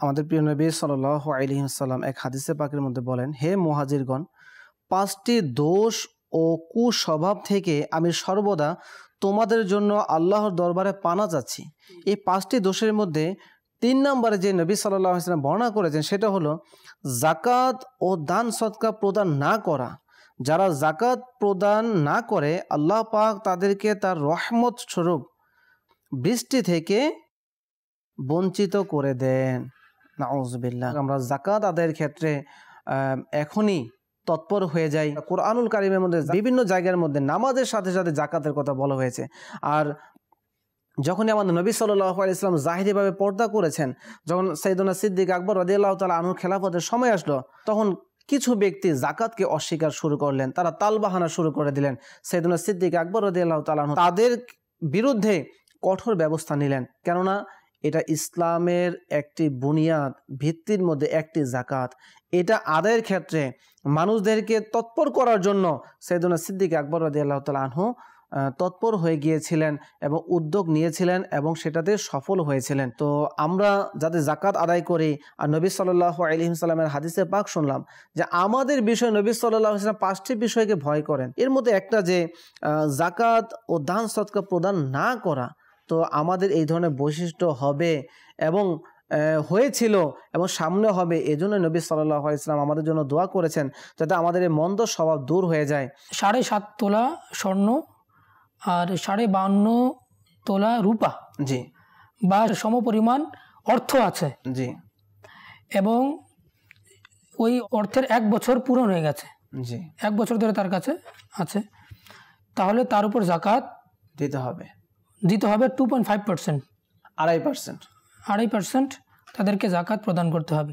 আমাদের প্রিয় নবী সাল আলহিহাল্লাম এক হাদিসে পাকের মধ্যে বলেন, হে মহাজিরগণ, পাঁচটি দোষ ও কুস্বভাব থেকে আমি সর্বদা তোমাদের জন্য আল্লাহর দরবারে পানা যাচ্ছি এই পাঁচটি দোষের মধ্যে তিন নম্বরে যে নবী সাল্লাম বর্ণনা করেছেন, সেটা হলো জাকাত ও দান সৎকা প্রদান না করা। যারা জাকাত প্রদান না করে, আল্লাহ পাক তাদেরকে তার রহমত স্বরূপ বৃষ্টি থেকে বঞ্চিত করে দেন। আমরা জাকাত আদায়ের ক্ষেত্রে এখনই তৎপর হয়ে যাই। কোরআনুল কারিমের মধ্যে বিভিন্ন জায়গার মধ্যে নামাজের সাথে সাথে জাকাতের কথা বলা হয়েছে। আর যখনই আমাদের নবী সাল্লাহ ইসলাম জাহিরিভাবে পর্দা করেছেন, যখন সৈদুল্লাহ সিদ্দিক আকবর রদিয়াল্লাহ তালা আনুর খেলাফতের সময় আসলো, তখন কিছু ব্যক্তি জাকাতকে অস্বীকার শুরু করলেন। তারা তালবাহানা শুরু করে দিলেন। সৈদুল্লাহ সিদ্দিক আকবর রদিয়াল্লাহ তালা তাদের বিরুদ্ধে কঠোর ব্যবস্থা নিলেন। কেননা এটা ইসলামের একটি বুনিয়াদ, ভিত্তির মধ্যে একটি জাকাত এটা আদায়ের ক্ষেত্রে মানুষদেরকে তৎপর করার জন্য সৈদুল্লাহ সিদ্দিক আকবর রদি আল্লাহ তাল আনহু তৎপর হয়ে গিয়েছিলেন এবং উদ্যোগ নিয়েছিলেন এবং সেটাতে সফল হয়েছিলেন। তো আমরা যাতে জাকাত আদায় করি আর নবী সাল্লাহ আলহিম সাল্লামের হাদিসে পাক শুনলাম যে আমাদের বিষয় নবী সাল্লাহ ইসলাম পাঁচটি বিষয়কে ভয় করেন। এর মধ্যে একটা যে জাকাত ও দান সৎকা প্রদান না করা তো আমাদের এই ধরনের বৈশিষ্ট্য হবে এবং হয়েছিল এবং সামনে হবে। এই জন্য নবী সাল্লাহ ইসলাম আমাদের জন্য দোয়া করেছেন যাতে আমাদের এই মন্দ স্বভাব দূর হয়ে যায়। সাড়ে সাত তোলা স্বর্ণ আর সাড়ে বান্ন তোলা রূপা জি। বা সমপরিমাণ অর্থ আছে। জি। এবং ওই অর্থের এক বছর পূরণ হয়ে গেছে। জি। এক বছর ধরে তার কাছে আছে। তাহলে তার উপর জাকাত দিতে হবে। দিতে হবে টু পয়েন্ট ফাইভ পার্সেন্ট আড়াই পার্সেন্ট আড়াই পার্সেন্ট তাদেরকে জাকাত প্রদান করতে হবে।